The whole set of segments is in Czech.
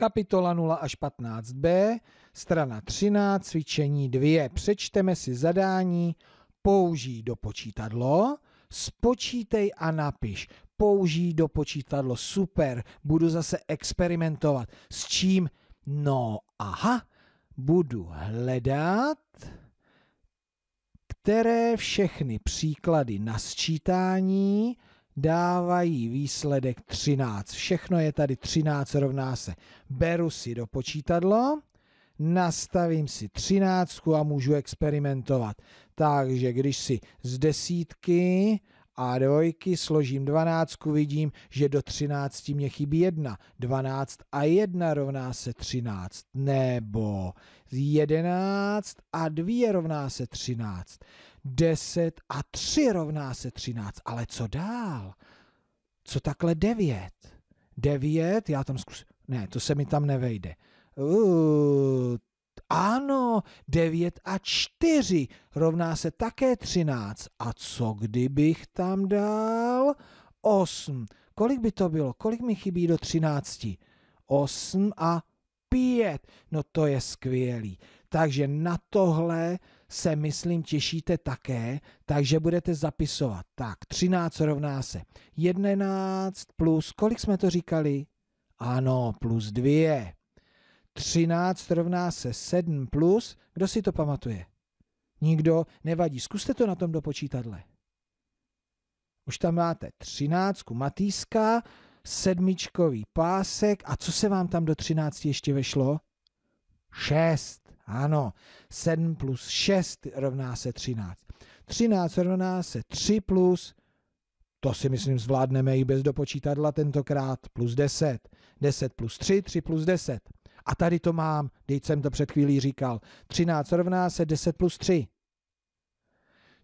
Kapitola 0 až 15b, strana 13, cvičení 2. Přečteme si zadání, použij do počítadlo, spočítej a napiš. Použij do počítadlo, super, budu zase experimentovat. S čím? No, aha, budu hledat, které všechny příklady na sčítání dávají výsledek 13. Všechno je tady 13 rovná se. Beru si do počítadlo, nastavím si 13 a můžu experimentovat. Takže když si z desítky a dvojky složím 12, vidím, že do 13 mě chybí 1. 12 a 1 rovná se 13. Nebo 11 a 2 rovná se 13. 10 a 3 rovná se 13. Ale co dál? Co takhle 9? 9, já tam zkus... Ne, to se mi tam nevejde. Uh, ano, 9 a 4 rovná se také 13. A co kdybych tam dal 8? Kolik by to bylo? Kolik mi chybí do 13? 8 a 5. No to je skvělý. Takže na tohle se, myslím, těšíte také, takže budete zapisovat. Tak, 13 rovná se 11 plus, kolik jsme to říkali? Ano, plus 2. 13 rovná se 7 plus, kdo si to pamatuje? Nikdo, nevadí, zkuste to na tom dopočítadle. Už tam máte 13 matýska, sedmičkový pásek a co se vám tam do 13 ještě vešlo? 6. Ano, 7 plus 6 rovná se 13. 13 rovná se 3 plus, to si myslím zvládneme i bez dopočítadla tentokrát, plus 10. 10 plus 3, 3 plus 10. A tady to mám, teď jsem to před chvílí říkal. 13 rovná se 10 plus 3.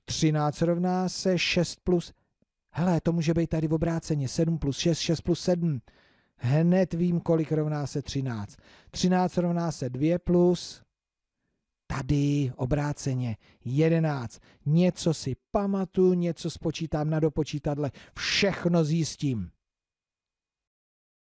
13 rovná se 6 plus... Hele, to může být tady v obráceně. 7 plus 6, 6 plus 7. Hned vím, kolik rovná se 13. 13 rovná se 2 plus... Tady obráceně 11. Něco si pamatuju, něco spočítám na dopočítadle, všechno zjistím.